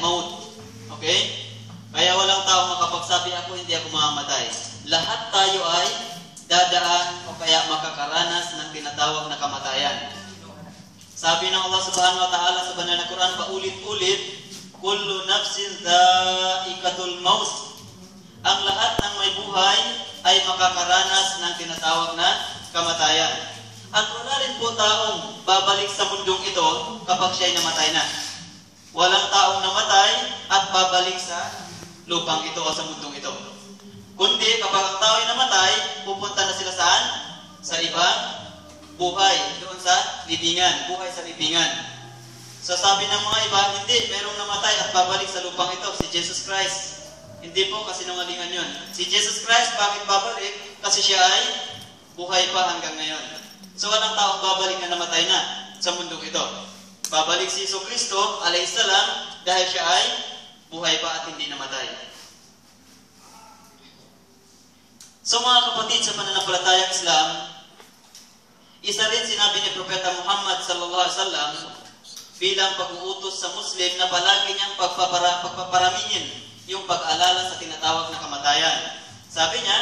al-maut. Okay? Kaya walang tao makapagsabi ako hindi ako mamamatay. Lahat tayo ay dadaan o kaya makakaranas ng tinatawag na kamatayan. Sabi ng Allah Subhanahu wa Ta'ala sa banal na Quran paulit-ulit, kullu nafsin dha'iqatul maut. Ang lahat ng may buhay ay makakaranas ng tinatawag na kamatayan. At wala rin po taong babalik sa mundong ito kapag siya'y namatay na. Walang taong namatay at babalik sa lupang ito o sa mundong ito. Kundi kapag ang tao ay namatay, pupunta na sila saan? Sa ibang buhay, doon sa libingan, buhay sa libingan. So sabi ng mga iba, hindi, merong namatay at babalik sa lupang ito, si Jesus Christ. Hindi po kasi nungalingan yun. Si Jesus Christ, bakit babalik? Kasi siya ay buhay pa hanggang ngayon. So walang taong babalik na namatay na sa mundong ito. Babalik si Iso Kristo, alayhisalam, dahil siya ay buhay pa at hindi namatay. So mga kapatid sa pananampalatayang Islam, isa rin sinabi ni Propeta Muhammad sallallahu alaihi wasallam bilang pag-uutos sa Muslim na palagi niyang pagpapara, pagpaparamingin yung pag-alala sa tinatawag na kamatayan. Sabi niya,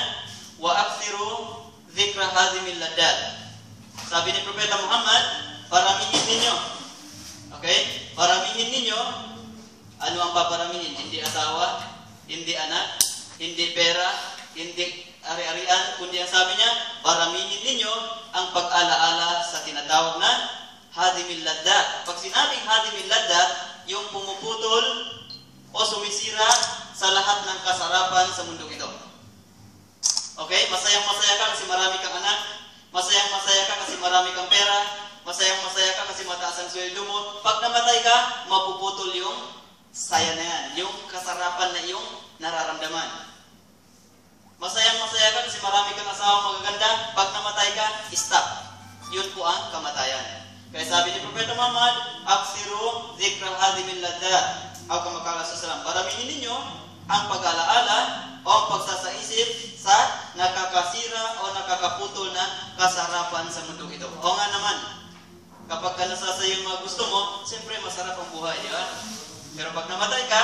wa akthiru dhikra hadhimil ladad. Sabi ni Propeta Muhammad, paramingin ninyo. Okay? Paramingin ninyo ano ang paparamihin? Hindi asawa, hindi anak, hindi pera, hindi ari-arian, kundi ang sabi niya, paramingin ninyo ang pag-alaala sa tinatawag na hadimil ladda. Pag sinabing hadimil ladda, yung pumuputol o sumisira sa lahat ng kasarapan sa mundong ito. Okay? Masayang-masaya ka kasi marami kang anak. Masayang-masaya ka kasi marami kang pera. Masayang-masaya ka kasi mataas ang sweldo mo. Pag namatay ka, mapuputol yung saya na yan. Yung kasarapan na yung nararamdaman. Masayang-masaya ka kasi marami kang asawa magaganda. Pag namatay ka, stop. Yun po ang kamatayan. Kaya sabi ni Propeta Muhammad, Aksiru zikra hadimil ladda. Aw kamakala sa salam. Paraminin ninyo ang pag-alaala o ang pagsasaisip sa nakakasira o nakakaputol na kasarapan sa mundo ito. O nga naman, kapag ka nasasaya yung mga gusto mo, siyempre masarap ang buhay, ba? Pero pag namatay ka,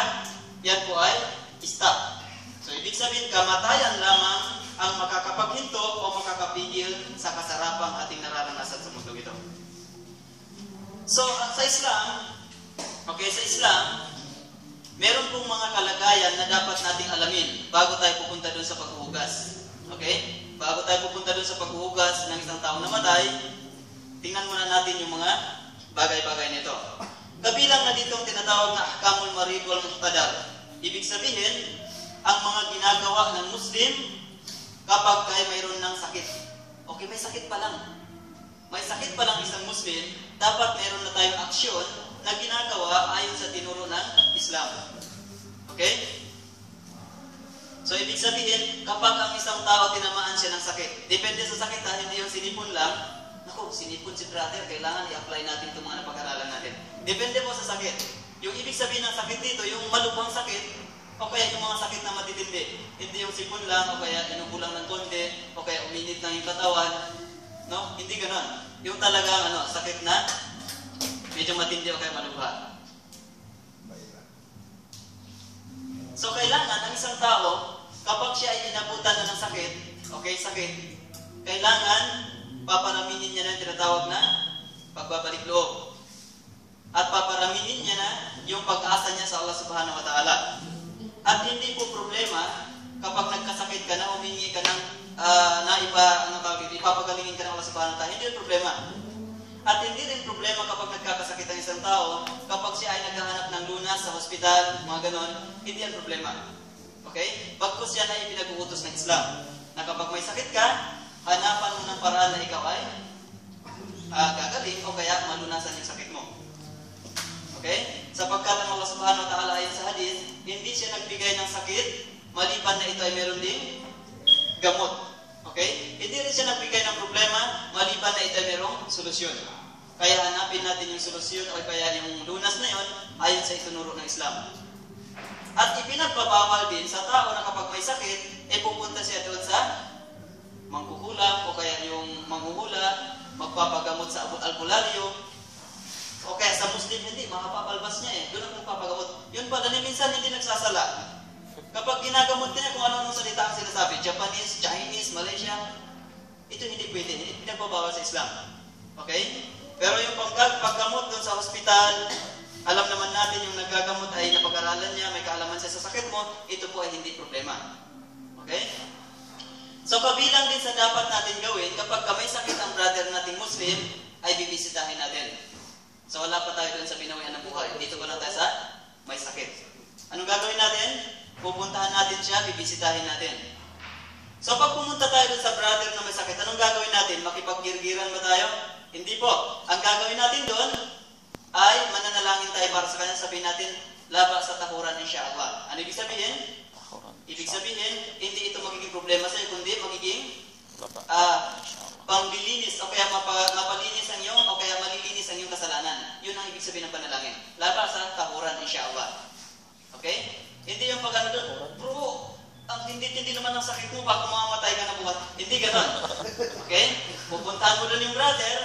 yan po ay stop. So, ibig sabihin, kamatayan lamang ang makakapaghinto o makakapigil sa kasarapang ating nararanasan sa mundo ito. So, sa Islam, okay, sa Islam, meron pong mga kalagayan na dapat nating alamin bago tayo pupunta doon sa paghuhugas. Okay? Bago tayo pupunta doon sa paghuhugas ng isang taong namatay, tingnan muna natin yung mga bagay-bagay nito. Kabilang na dito ang tinatawag na ahkamul marid wal muhtadar. Ibig sabihin, ang mga ginagawa ng Muslim kapag kay mayroon ng sakit. Okay, may sakit pa lang. May sakit pa lang isang Muslim, dapat mayroon na tayong aksyon na ginagawa ayon sa tinuro ng Islam. Okay? So, ibig sabihin, kapag ang isang tao tinamaan siya ng sakit, depende sa sakit ha, hindi yung sinipon lang, Naku, sinipon si brother, kailangan i-apply natin itong mga napag-aralan natin. Depende po sa sakit. Yung ibig sabihin ng sakit dito, yung malubhang sakit, o kaya yung mga sakit na matitindi. Hindi yung sipon lang, o kaya inubulang ng konti, o kaya uminit lang yung katawan. No? Hindi ganon. Yung talagang ano, sakit na medyo matindi o kaya malubha. So, kailangan ang isang tao, kapag siya ay inabutan na ng sakit, okay, sakit, kailangan paparaminin niya na tinatawag na pagbabalik loob. At paparaminin niya na yung pag-asa niya sa Allah subhanahu wa ta'ala. At hindi po problema kapag nagkasakit ka na, humingi ka ng uh, naiba, ano tawag dito, ipapagalingin ka ng Allah subhanahu wa ta'ala. Hindi yung problema. At hindi rin problema kapag nagkakasakit ang isang tao, kapag siya ay naghahanap ng lunas sa hospital, mga ganon, hindi yan problema. Okay? Pagkos yan ay pinag-uutos ng Islam. Na kapag may sakit ka, hanapan mo ng paraan na ikaw ay uh, gagaling o kaya malunasan yung sakit mo. Okay? Sapagkat ang Allah subhanahu wa ta'ala ayon sa hadith, hindi siya nagbigay ng sakit, maliban na ito ay meron ding gamot. Okay? Hindi rin siya nagbigay ng problema, maliban na ito ay merong solusyon. Kaya hanapin natin yung solusyon o kaya yung lunas na yon ayon sa itunuro ng Islam. At ipinagbabawal din sa tao na kapag may sakit, eh pupunta siya doon sa mangkuhula o kaya yung manghuhula, magpapagamot sa albularyo, o kaya sa Muslim hindi, makapapalbas niya eh. Doon ang magpapagamot. Yun pala ni minsan hindi nagsasala. Kapag ginagamot niya kung ano-anong salita ang sinasabi, Japanese, Chinese, Malaysia, ito hindi pwede, hindi pinagbabawal sa Islam. Okay? Pero yung pag paggamot doon sa hospital, alam naman natin yung nagagamot ay napag-aralan niya, may kaalaman siya sa sakit mo, ito po ay hindi problema. Okay? So kabilang din sa dapat natin gawin, kapag may sakit ang brother nating Muslim, ay bibisitahin natin. So wala pa tayo doon sa binawian ng buhay. Dito pa lang tayo sa may sakit. Anong gagawin natin? Pupuntahan natin siya, bibisitahin natin. So pag pumunta tayo doon sa brother na may sakit, anong gagawin natin? Makipaggirgiran ba tayo? Hindi po. Ang gagawin natin doon ay mananalangin tayo para sa kanya. Sabihin natin, laba sa tahuran insyaAllah. Ano ibig sabihin? Ibig sabihin, hindi ito magiging problema sa iyo, kundi magiging uh, panglilinis o kaya mapa, mapalinis ang iyong o kaya malilinis ang iyong kasalanan. Yun ang ibig sabihin ng panalangin. Laba sa tahuran insyaAllah. Okay? Hindi yung pag ano doon, bro, ang hindi-hindi naman ang sakit mo, baka mamamatay ka na buhat. Hindi ganon. Okay? Pupuntahan mo doon yung brother,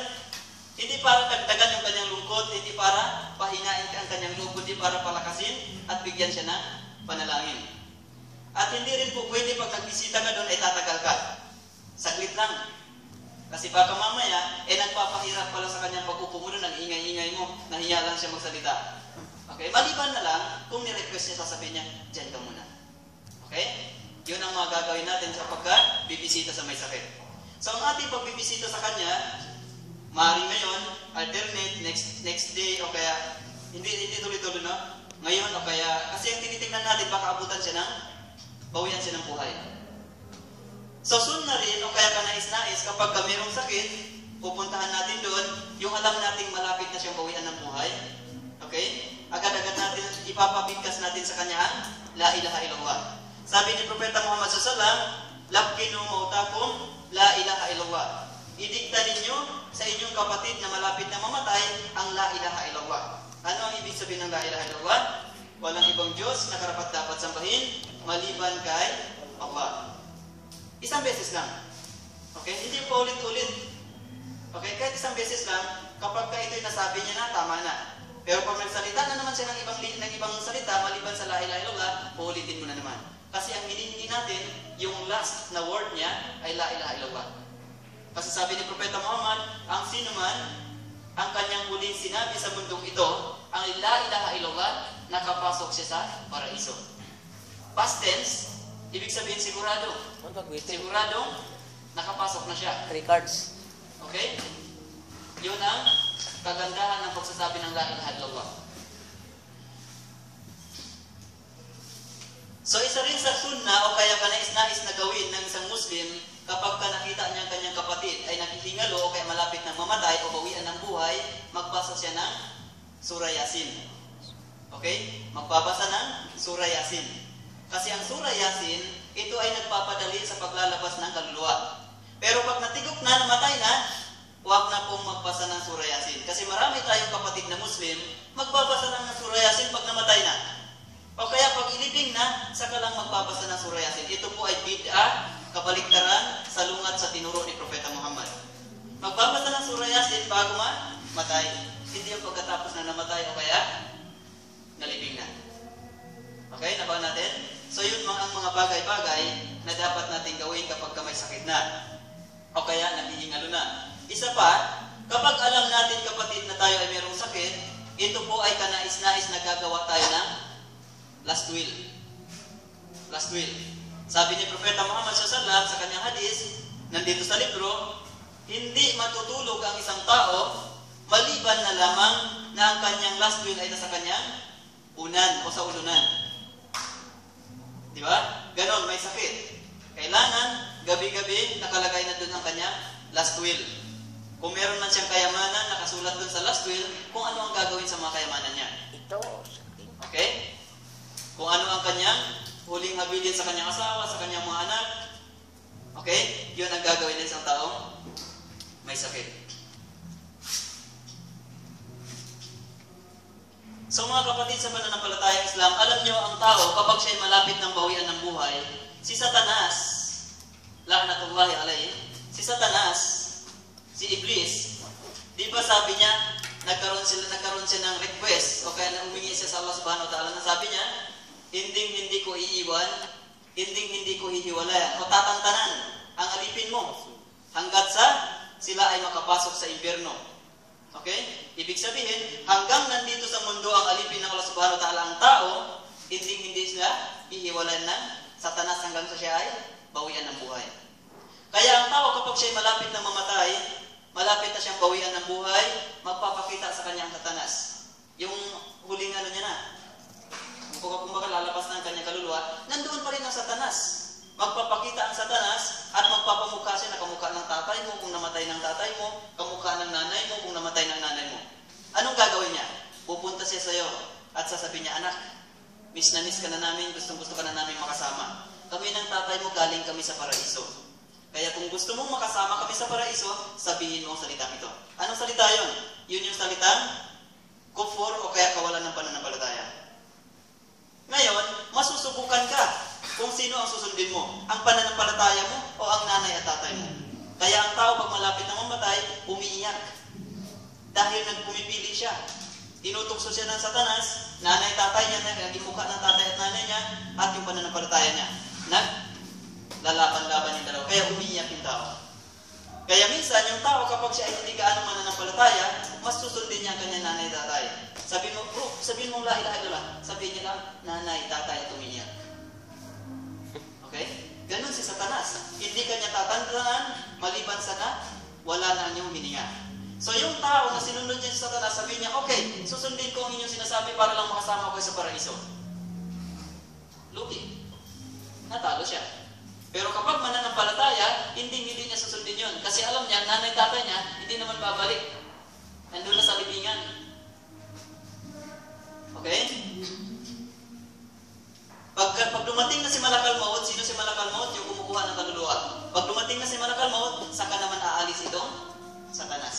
hindi para dagdagan yung kanyang lungkot, hindi para pahinain ka ang kanyang lungkot, hindi para palakasin at bigyan siya ng panalangin. At hindi rin po pwede pag nagbisita ka doon ay tatagal ka. Saglit lang. Kasi baka mamaya, eh nagpapahirap pala sa kanyang pag-upo mo doon, ang ingay-ingay mo, nahiya lang siya magsalita. Okay? Maliban na lang, kung ni-request niya, sasabihin niya, dyan ka muna. Okay? Yun ang mga gagawin natin sa pagka bibisita sa may sakit. So, ang ating pagbibisita sa kanya, maaari ngayon, alternate, next next day, o kaya, hindi, hindi tuloy-tuloy na, ngayon, o kaya, kasi ang tinitingnan natin, baka abutan siya ng bawian siya ng buhay. So soon na rin, o kaya ka nais-nais, kapag ka mayroong sakit, pupuntahan natin doon, yung alam nating malapit na siyang bawian ng buhay. Okay? Agad-agad natin, ipapabigkas natin sa kanya La ilaha illallah. Sabi ni Propeta Muhammad SAW, Labkinu mautakum, La ilaha illallah. Idikta ninyo sa inyong kapatid na malapit na mamatay ang La ilaha illallah. Ano ang ibig sabihin ng La ilaha illallah? Walang ibang Diyos na karapat dapat sambahin maliban kay Allah. Isang beses lang. Okay? Hindi pa ulit-ulit. Okay? Kahit isang beses lang, kapag ka ito'y nasabi niya na, tama na. Pero pag nagsalita na naman siya ng ibang, ng ibang salita, maliban sa la ilaha illallah, uulitin mo na naman. Kasi ang hinihingi natin, yung last na word niya ay la ilaha illallah. Kasi sabi ni Propeta Muhammad, ang sino man, ang kanyang huling sinabi sa mundong ito, ang la ilaha illallah, nakapasok siya sa paraiso. Past tense, ibig sabihin sigurado. Sigurado, nakapasok na siya. Records. Okay? Yun ang kagandahan ng pagsasabi ng La ilaha illallah. So isa rin sa sunna o kaya kanais-nais na gawin ng isang Muslim kapag ka nakita niya ang kanyang kapatid ay nakihingalo o kaya malapit ng mamatay o bawian ng buhay, magbasa siya ng Surah Yasin. Okay? Magbabasa ng Surah Yasin. Kasi ang Surah Yasin, ito ay nagpapadali sa paglalabas ng kaluluwa. Pero pag natigok na, namatay na, huwag na pong magbasa ng Surah Yasin. Kasi marami tayong kapatid na Muslim, magbabasa lang ng Surah Yasin pag namatay na. O kaya pag ilibing na, saka lang magbabasa ng Surah Yasin. Ito po ay bid'ah, kabaliktaran, salungat sa tinuro ni Propeta Muhammad. Magbabasa ng Surah Yasin bago matay. Hindi yung pagkatapos na namatay o kaya nalibing na. Okay, nabawa natin? So yun ang mga bagay-bagay na dapat natin gawin kapag may sakit na. O kaya nahihingalo na. Isa pa, kapag alam natin kapatid na tayo ay mayroong sakit, ito po ay kanais-nais na gagawa tayo ng last will. Last will. Sabi ni Propeta Muhammad SAW sa kanyang hadis, nandito sa libro, hindi matutulog ang isang tao maliban na lamang na ang kanyang last will ay nasa kanyang unan o sa ulunan. Di ba? Ganon, may sakit. Kailangan, gabi-gabi, nakalagay na doon ang kanya last will. Kung meron man siyang kayamanan, nakasulat doon sa last will, kung ano ang gagawin sa mga kayamanan niya. Ito. Okay? Kung ano ang kanyang huling habilin sa kanyang asawa, sa kanyang mga anak. Okay? Yun ang gagawin ng isang taong may sakit. So mga kapatid sa pananampalatayang Islam, alam nyo ang tao kapag siya'y malapit ng bawian ng buhay, si Satanas, laknatullahi alayhi, si Satanas, si Iblis, di ba sabi niya, nagkaroon sila nagkaroon siya ng request o kaya na umingi siya sa Allah subhanahu wa ta'ala na sabi niya, hindi hindi ko iiwan, hindi hindi ko hihiwalayan o tatantanan ang alipin mo hanggat sa sila ay makapasok sa impyerno. Okay? Ibig sabihin, hanggang nandito sa mundo ang alipin ng Allah subhanahu wa ta'ala ang tao, hindi hindi sila hihiwalayan ng satanas hanggang sa siya ay bawian ng buhay. Kaya ang tao kapag siya malapit na mamatay, malapit na siyang bawian ng buhay, magpapakita sa kanya ang satanas. Yung huling ano niya na, kung kumbaga lalabas na ang kanyang kaluluwa, nandoon pa rin ang satanas. Magpapakita ang satanas at magpapamukha siya na kamukha ng tatay mo kung namatay ng tatay mo, kamukha ng nanay mo kung namatay ng nanay mo. Anong gagawin niya? Pupunta siya sa iyo at sasabihin niya, anak, miss na miss ka na namin, gustong gusto ka na namin makasama. Kami ng tatay mo, galing kami sa paraiso. Kaya kung gusto mong makasama kami sa paraiso, sabihin mo ang salita ito. Anong salita yon? Yun yung salitang kufur o kaya kawalan ng pananampalataya. Ngayon, masusubukan ka kung sino ang susundin mo, ang pananampalataya mo o ang nanay at tatay mo. Kaya ang tao pag malapit na mamatay, umiiyak. Dahil nagpumipili siya. Tinutukso siya ng satanas, nanay, tatay niya, naging mukha ng tatay at nanay niya, at yung pananampalataya niya. Nag lalaban-laban yung dalawa. Kaya umiiyak yung tao. Kaya minsan, yung tao kapag siya ay hindi gaano mananampalataya, mas susundin niya ang kanyang nanay tatay. Sabi mo, bro, sabihin mo la ilaha illallah. Sabihin niya lang, nanay, tatay at umiiyak. Okay? Ganon si Satanas. Hindi kanya tatandanan, maliban sa na, wala na niyong hininga. So yung tao na sinunod niya si Satanas, sabi niya, okay, susundin ko ang inyong sinasabi para lang makasama ko sa paraiso. Lugi. Natalo siya. Pero kapag mananampalataya, hindi hindi niya susundin yun. Kasi alam niya, nanay tatay niya, hindi naman babalik. Nandun na sa libingan. Okay? Pag, pag dumating na si Malakal Maut, sino si Malakal Maut? Yung kumukuha ng kaluluwa. Pag dumating na si Malakal Maut, saka naman aalis itong satanas.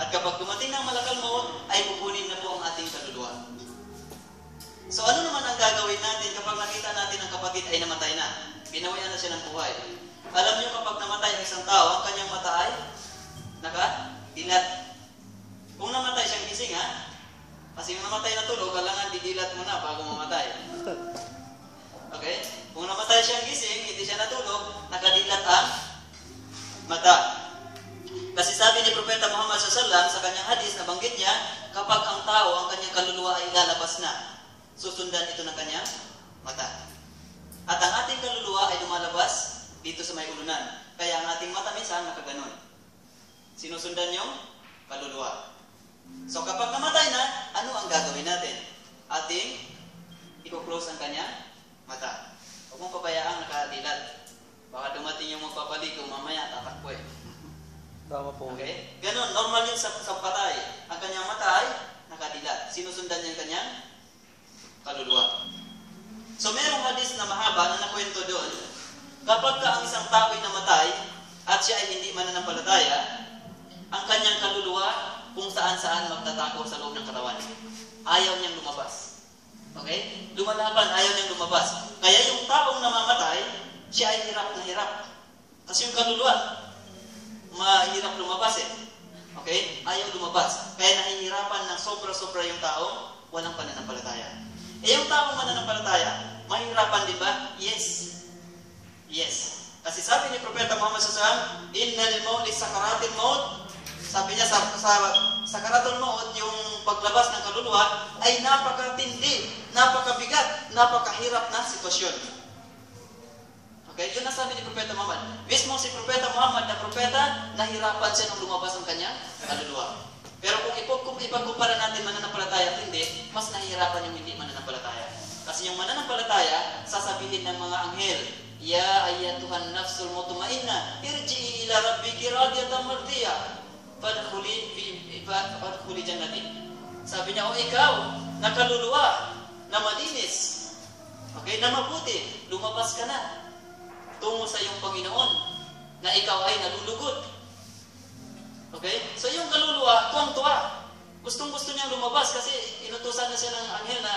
At kapag dumating ng Malakal Maut, ay kukunin na po ang ating kaluluwa. So ano naman ang gagawin natin kapag nakita natin ang kapatid ay namatay na? Binawian na siya ng buhay. Alam niyo kapag namatay ang isang tao, ang kanyang mata ay naka-dilat. Kung namatay siyang gising ha, kasi yung namatay na tulog, kailangan didilat mo na bago mamatay. Okay? Kung namatay siyang gising, hindi siya natulog, nakadilat ang mata. Kasi sabi ni Propeta Muhammad SAW sa kanyang hadis na banggit niya, kapag ang tao, ang kanyang kaluluwa ay lalabas na, susundan ito ng kanyang mata. At ang ating kaluluwa ay lumalabas dito sa may ulunan. Kaya ang ating mata minsan nakaganon. Sinusundan yung kaluluwa. So kapag namatay na, ano ang gagawin natin? Ating i-close ang kanyang mata. Huwag mong pabayaan nakadilat. Baka dumating yung magpapaligo, mamaya tatakbo eh. Tama po. Okay? Ganon, normal yun sa, sa patay. Ang kanyang mata ay nakadilat. Sinusundan niya yung kanyang kaluluwa. So merong hadis na mahaba na nakwento doon, kapag ka ang isang tao ay namatay at siya ay hindi mananampalataya, ang kanyang kaluluwa kung saan-saan magtatako sa loob ng katawan. Ayaw niyang lumabas. Okay? Lumalaban, ayaw niyang lumabas. Kaya yung taong namamatay, siya ay hirap na hirap. Kasi yung kaluluwa, mahirap lumabas eh. Okay? Ayaw lumabas. Kaya nahihirapan ng sobra-sobra yung tao, walang pananampalataya. Eh yung taong mananampalataya, mahirapan din ba? Yes. Yes. Kasi sabi ni Propeta Muhammad SAW, Inna lil mawli sakaratil maut. Sabi niya sa, sa sakaratul maut, yung paglabas ng kaluluwa, ay napakatindi, napakabigat, napakahirap na sitwasyon. Okay? Yun ang sabi ni Propeta Muhammad. Mismo si Propeta Muhammad na propeta, nahirapan siya nung lumabas ang kanya kaluluwa. Pero kung, ipag, kung ipagkumpara natin mananampalataya at hindi, mas nahihirapan yung hindi mananampalataya. Kasi yung mananampalataya, sasabihin ng mga anghel, Ya ayyatuhan nafsul mutmainna, irji'i ila rabbiki radiyatan mardiyah. Fadkhuli fi fadkhuli jannati. Sabi niya, o ikaw, nakaluluwa, na malinis, okay, na mabuti, lumabas ka na tungo sa iyong Panginoon na ikaw ay nalulugod. Okay? So yung kaluluwa, tuwang-tuwa. Gustong-gusto niyang lumabas kasi inutusan na siya ng anghel na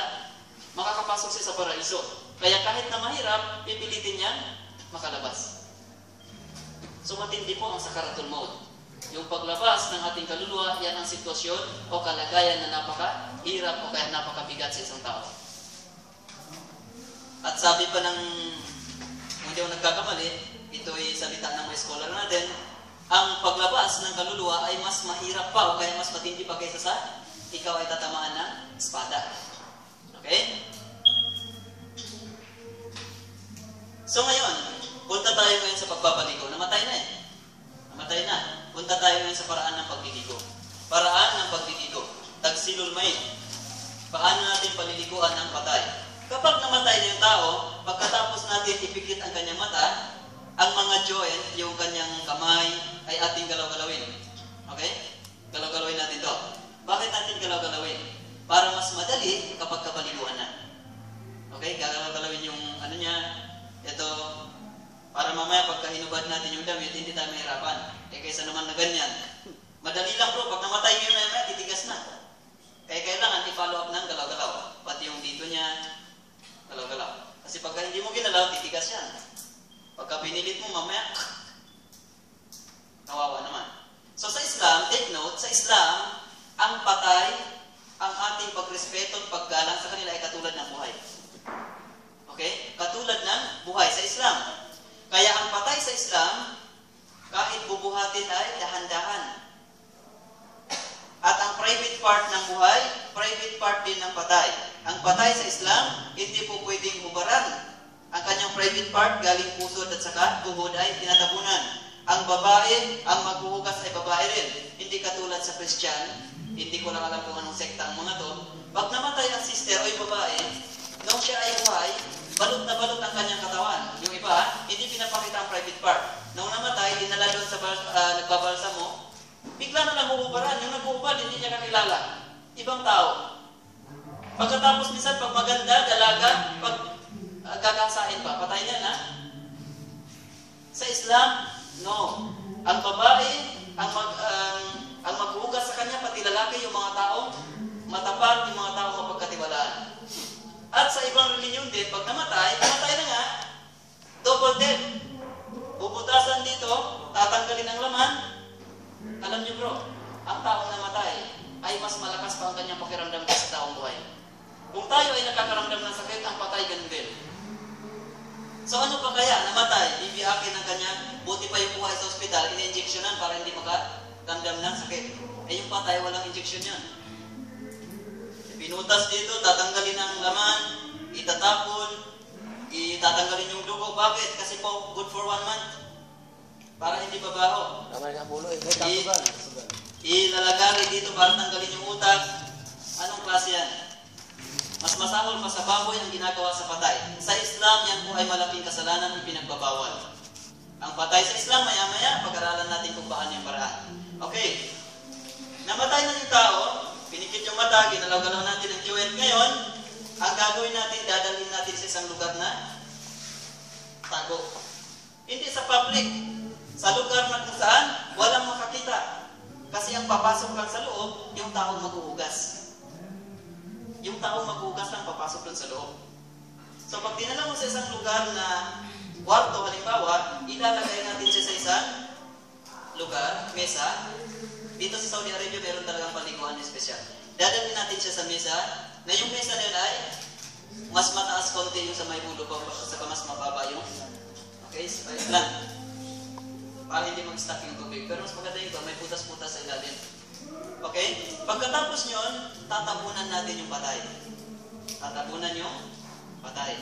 makakapasok siya sa paraiso. Kaya kahit na mahirap, pipilitin niyang makalabas. So matindi po ang sakaratul maut. Yung paglabas ng ating kaluluwa, yan ang sitwasyon o kalagayan na napaka-hirap o kaya napakabigat sa isang tao. At sabi pa ng, hindi ako nagkakamali, ito ay salita ng mga scholar natin, ang paglabas ng kaluluwa ay mas mahirap pa o kaya mas matindi pa kaysa sa ikaw ay tatamaan ng espada. Okay? So ngayon, punta tayo ngayon sa pagpapaligo. Namatay na eh. Namatay na. Punta tayo ngayon sa paraan ng pagliligo. Paraan ng pagliligo. Tagsilul may. Paano natin paliliguan ng patay? Kapag namatay na yung tao, pagkatapos natin ipikit ang kanyang mata, ang mga joint, yung kanyang kamay, ay ating galaw-galawin. Okay? Galaw-galawin natin to. Bakit natin galaw-galawin? Para mas madali kapag kapaliguan na. Okay? Galaw-galawin yung ano niya, ito, para mamaya pagka hinubad natin yung damit, hindi tayo mahirapan. Eh kaysa naman na ganyan. Madali lang bro, pag namatay yun na yun, titigas na. Kaya kailangan i-follow up ng galaw-galaw. Pati yung dito niya, galaw-galaw. Kasi pagka hindi mo ginalaw, titigas yan. Pagka pinilit mo, mamaya, kawawa naman. So sa Islam, take note, sa Islam, ang patay, ang ating pagrespeto at paggalang sa kanila ay katulad ng buhay. Okay? Katulad ng buhay sa Islam. Kaya ang patay sa Islam, kahit bubuhatin ay dahan-dahan. At ang private part ng buhay, private part din ng patay. Ang patay sa Islam, hindi po pwedeng hubaran. Ang kanyang private part, galing puso at saka tuhod ay tinatabunan. Ang babae, ang maghuhugas ay babae rin. Hindi katulad sa Christian, hindi ko lang alam kung anong sekta ang mga to. Pag namatay ang sister o yung babae, nung siya ay buhay, balot na balot ang kanyang katawan. Yung iba, hindi pinapakita ang private part. Nung namatay, dinala doon sa uh, nagbabalsa mo, bigla na lang huhubaran. Yung naghuhubad, hindi niya kakilala. Ibang tao. Pagkatapos minsan, pag maganda, dalaga, pag uh, kakasain pa, patay niya na. Sa Islam, no. Ang babae, ang mag, um, ang maghugas sa kanya, pati lalaki, yung mga tao, matapat, yung mga tao mapagkatiwalaan. At sa ibang reliyon din, pag namatay, namatay na nga, double death. Bubutasan dito, tatanggalin ang laman. Alam niyo bro, ang taong namatay ay mas malakas pa ang kanyang pakiramdam sa taong buhay. Kung tayo ay nakakaramdam ng sakit, ang patay ganun din. So ano pa kaya? Namatay, bibiyakin ng kanya, buti pa yung buhay sa ospital, ini-injectionan para hindi makaramdam ng sakit. Eh yung patay, walang injection yan. Pinutas dito, tatanggalin ang laman, itatapon, itatanggalin yung dugo. Bakit? Kasi po, good for one month. Para hindi babaho. Tama nga pulo eh. May kasugan. Ilalagari dito para tanggalin yung utak. Anong klase yan? Mas masahol pa sa baboy ang ginagawa sa patay. Sa Islam, yan po ay malaking kasalanan ipinagbabawal. Ang patay sa Islam, maya-maya, pag-aralan natin kung paano yung paraan. Okay. Namatay na yung tao, pinikit yung mata, ginalaw-galaw natin ang joint. Ngayon, ang gagawin natin, dadalhin natin sa isang lugar na tago. Hindi sa public. Sa lugar na kung saan, walang makakita. Kasi ang papasok lang sa loob, yung taong maghuhugas. Yung taong maghuhugas lang papasok lang sa loob. So pag dinala mo sa isang lugar na kwarto, halimbawa, ilalagay natin siya sa isang lugar, mesa, dito sa Saudi Arabia, meron talagang paliguan na espesyal. Dadalhin natin siya sa mesa, na yung mesa nila ay mas mataas konti yung sa may ulo ko, saka mas mababa yung okay, space lang. Para hindi mag-stuck yung tubig. Pero mas maganda yung may putas-putas sa ilalim. Okay? Pagkatapos nyon, tatabunan natin yung patay. Tatabunan yung patay.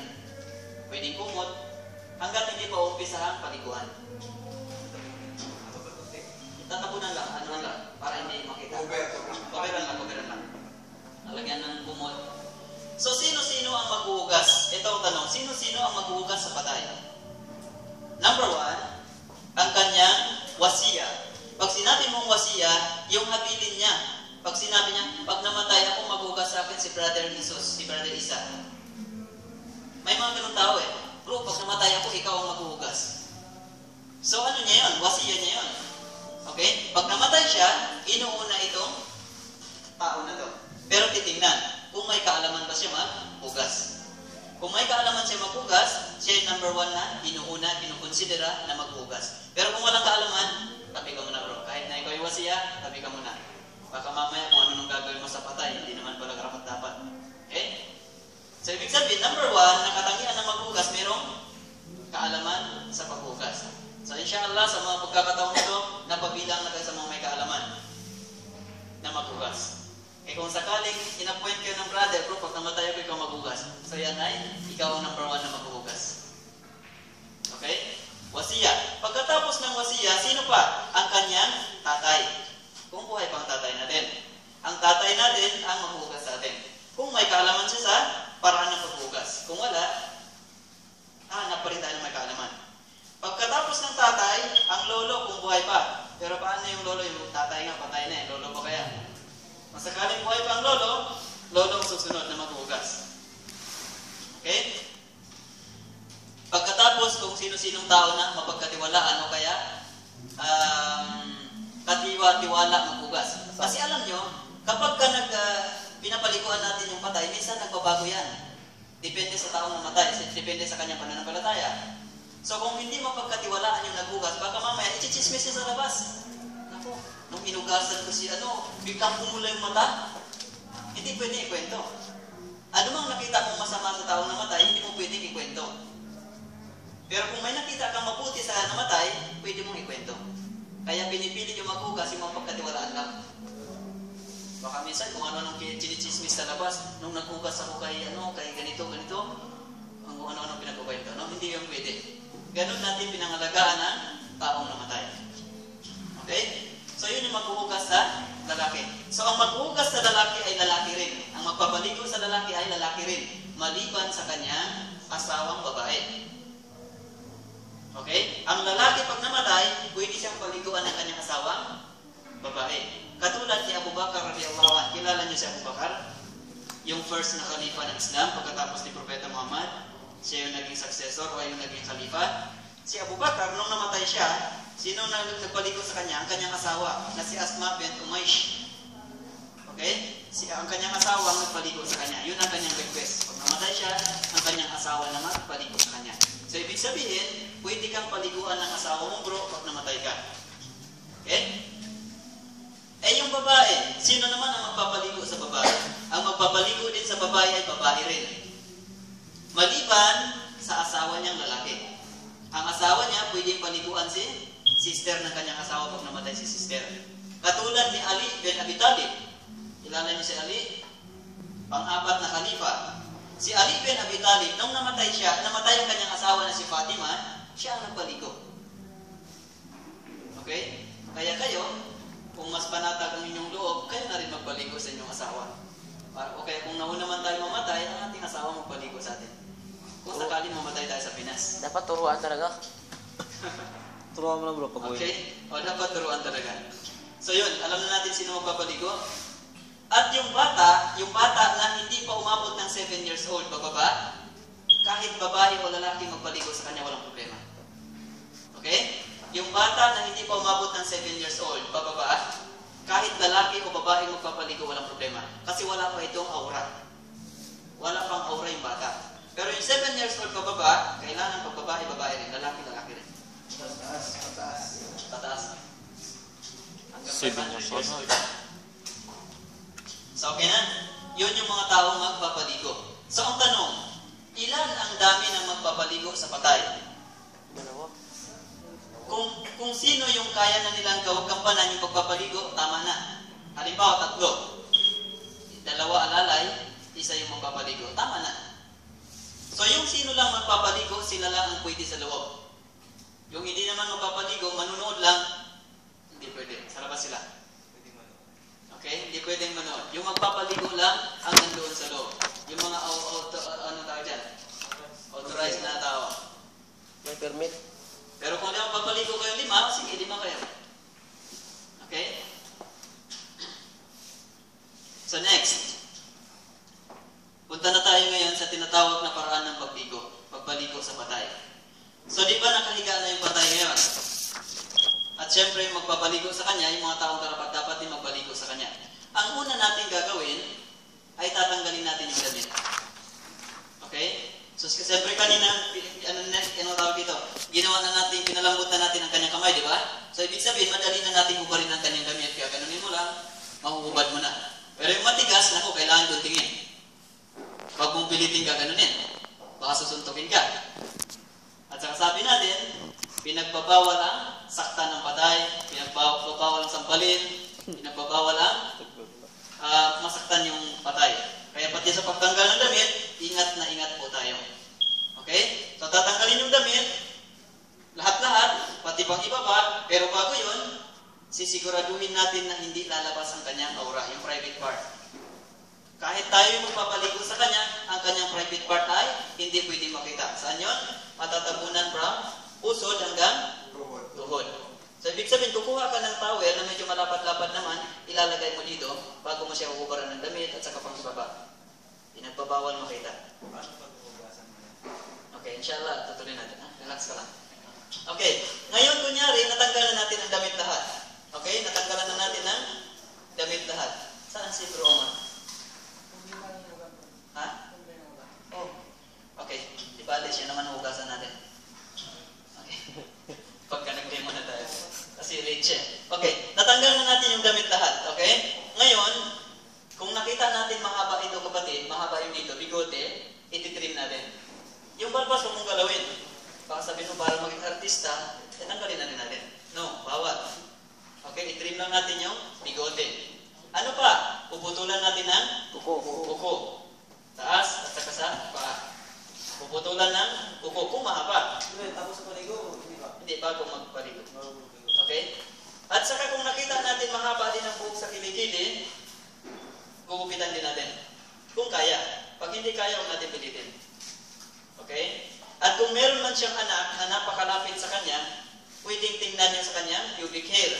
Pwedeng kumot, hanggat hindi pa umpisa ang paliguan. Tatabunan lang, ano lang, para hindi makita. Coveran lang, coveran lang. Nalagyan ng kumot. So, sino-sino ang maghuhugas? Ito ang tanong, sino-sino ang maghuhugas sa patay? Number one, ang kanyang wasiya. Pag sinabi mong wasiya, yung habilin niya. Pag sinabi niya, pag namatay ako, maghugas sa akin si Brother Jesus, si Brother Isa. May mga ganun tao eh. Bro, pag namatay ako, ikaw ang maghuhugas. So ano niya yun? Wasiya niya yun. Okay? Pag namatay siya, inuuna itong tao na to. Pero titingnan, kung may kaalaman ba siya maghugas. Kung may kaalaman siya maghugas, siya yung number one na inuuna, kinukonsidera na maghugas. Pero kung walang kaalaman, tabi ka muna bro. Kahit na ikaw yung wasiya, tabi ka muna. Baka mamaya kung ano nung gagawin mo sa patay, hindi naman pala karapat dapat. Okay? So ibig sabihin, number one, nakatangian na maghugas, merong kaalaman sa paghugas. So, inshallah, sa mga pagkakataon ito, napabilang na kayo sa mga may kaalaman na maghugas. Eh kung sakaling inappoint kayo ng brother, bro, pag namatay ako, ikaw maghugas. So yan ay, ikaw ang number one na maghugas. Okay? Wasiya. Pagkatapos ng wasiya, sino pa? Ang kanyang tatay. Kung buhay pa ang tatay natin. Ang tatay natin ang maghugas sa atin. Kung may kaalaman siya sa paraan ng paghugas. Kung wala, hanap pa rin tayo ng may kaalaman. Pagkatapos ng tatay, ang lolo kung buhay pa. Pero paano yung lolo? Yung tatay nga, patay na eh. Lolo pa kaya? Masakaling buhay pa ang lolo, lolo ang susunod na maghugas. Okay? Pagkatapos kung sino-sinong tao na mapagkatiwalaan o kaya um, katiwa-tiwala maghugas. Kasi alam nyo, kapag ka nag, uh, pinapaliguan natin yung patay, minsan nagbabago yan. Depende sa taong namatay, depende sa kanyang pananampalataya. So kung hindi mapagkatiwalaan yung naghugas, baka mamaya ichichismis siya sa labas. Nako, nung inugasan ko si ano, biglang pumula yung mata. Hindi pwede ikwento. Ano mang nakita mong masama sa taong namatay, hindi mo pwede ikwento. Pero kung may nakita kang mabuti sa namatay, pwede mong ikwento. Kaya pinipili yung maghugas yung mapagkatiwalaan lang. Baka minsan kung ano nung chinichismis sa labas, nung naghugas ako kay ano, kay ganito, ganito, ang ano-ano pinagkukwento, no? Hindi yung pwede. Ganun natin pinangalagaan ang taong namatay. Okay? So yun yung maghuhugas sa lalaki. So ang maghuhugas sa lalaki ay lalaki rin. Ang magpapaligo sa lalaki ay lalaki rin. Maliban sa kanyang asawang babae. Okay? Ang lalaki pag namatay, pwede siyang paliguan ng kanyang asawang babae. Katulad ni Abu Bakar radiyallahu anhu. Kilala niyo si Abu Bakar? Yung first na khalifa ng Islam pagkatapos ni Propeta Muhammad. Siya yung naging successor o yung naging khalifa. Si Abu Bakar, nung namatay siya, sino na nagpaligo sa kanya? Ang kanyang asawa, na si Asma bint Umaysh. Okay? Si, ang kanyang asawa ang nagpaligo sa kanya. Yun ang kanyang request. Pag namatay siya, ang kanyang asawa naman nagpaligo sa kanya. So, ibig sabihin, pwede kang paliguan ng asawa mo, bro, pag namatay ka. Okay? Eh, yung babae, sino naman ang magpapaligo sa babae? Ang magpapaligo din sa babae ay babae rin. Maliban niyang lalaki. Ang asawa niya, pwedeng paliguan si sister ng kanyang asawa pag namatay si sister. Katulad ni Ali bin Abi Talib. Kilala niyo si Ali? Pang-apat na khalifa. Si Ali bin Abi Talib, nung namatay siya, namatay ang kanyang asawa na si Fatima, siya ang nagpaligo. Okay? Kaya kayo, kung mas panatag ang inyong loob, kayo na rin magpaligo sa inyong asawa. O kaya kung nauna man tayo mamatay, ang ating asawa magpaligo sa atin. Kung sakaling mamatay tayo sa Pinas. Dapat turuan talaga. turuan mo na bro, pag Okay? O dapat turuan talaga. So yun, alam na natin sino magpapaligo. At yung bata, yung bata na hindi pa umabot ng 7 years old, bababa, kahit babae o lalaki magpaligo sa kanya, walang problema. Okay? Yung bata na hindi pa umabot ng 7 years old, bababa, kahit lalaki o babae magpapaligo, walang problema. Kasi wala pa itong aura. Wala pang aura yung bata. Pero yung 7 years old pababa, kailangan pag babae, babae rin. Lalaki, lalaki rin. Pataas, pataas. Pataas. Hanggang 7 years old. So, okay na? Yun yung mga taong magpapaligo. So, ang tanong, ilan ang dami ng magpapaligo sa patay? Dalawa. Kung, kung sino yung kaya na nilang gawagampanan yung pagpapaligo, tama na. Halimbawa, tatlo. Dalawa alalay, isa yung magpapaligo. Tama na. So, yung sino lang magpapaligo, sila lang ang pwede sa loob. Yung hindi naman magpapaligo, manunood lang, hindi pwede. Sa labas sila. Okay? Hindi pwedeng manood. Yung magpapaligo lang, ang nandoon sa loob. Yung mga auto, ano tawag dyan? Authorized na tao. May permit. Pero kung di magpapaligo kayo lima, sige, lima kayo. Balbas, huwag mong galawin. Baka sabihin mo, para maging artista, eh, tanggalin na rin natin. No, bawal. Okay, itrim lang natin yung bigote. Ano pa? Puputulan natin ng Kuko. kuko. Taas at saka sa paa. Puputulan ng kuko kung mahaba. Tapos sa paligo, hindi ba? Hindi, bago magpaligo. Okay? At saka kung nakita natin mahaba din ang buhok sa kilikili, gugupitan din natin. Kung kaya. Pag hindi kaya, huwag natin pilitin. Okay? At kung meron man siyang anak na napakalapit sa kanya, pwedeng tingnan niya sa kanyang pubic hair.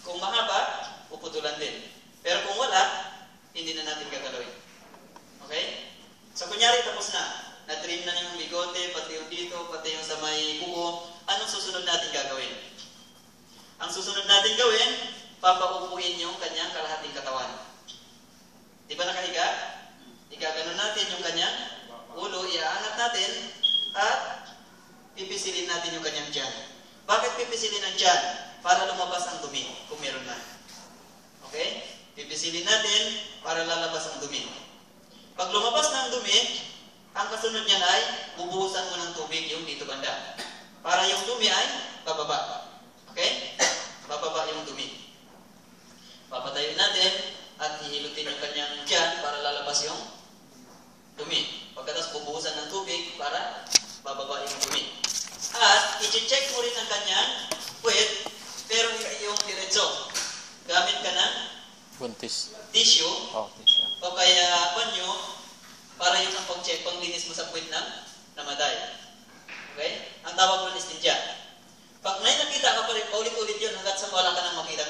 Kung mahaba, puputulan din. Pero kung wala, hindi na natin gagalawin. Okay? So kunyari tapos na. Na-trim na yung bigote, pati yung dito, pati yung sa may kuko. Anong susunod natin gagawin? Ang susunod natin gawin, papaupuin yung kanyang kalahating katawan. Di ba nakahiga? Igaganon natin yung kanyang ulo, iaangat natin, at pipisilin natin yung kanyang tiyan. Bakit pipisilin ang tiyan? Para lumabas ang dumi, kung meron na. Okay? Pipisilin natin para lalabas ang dumi. Pag lumabas na ang dumi, ang kasunod niyan ay bubuhusan mo ng tubig yung dito banda. Para yung dumi ay bababa. Okay? Bababa yung dumi. Papatayin natin at hihilutin yung kanyang tiyan para lalabas yung dumi. Pagkatapos bubuhusan ng tubig para bababa yung dumi. At i-check mo rin ang kanyang puwet pero yung diretso. Gamit ka ng Buntis. tissue Oh, tissue. o kaya panyo para yun ang pag-check, panglinis mo sa puwet ng namaday. Okay? Ang tawag doon is tinja. Pag may nakita ka pa rin, paulit-ulit yun hanggat sa wala ka nang makitang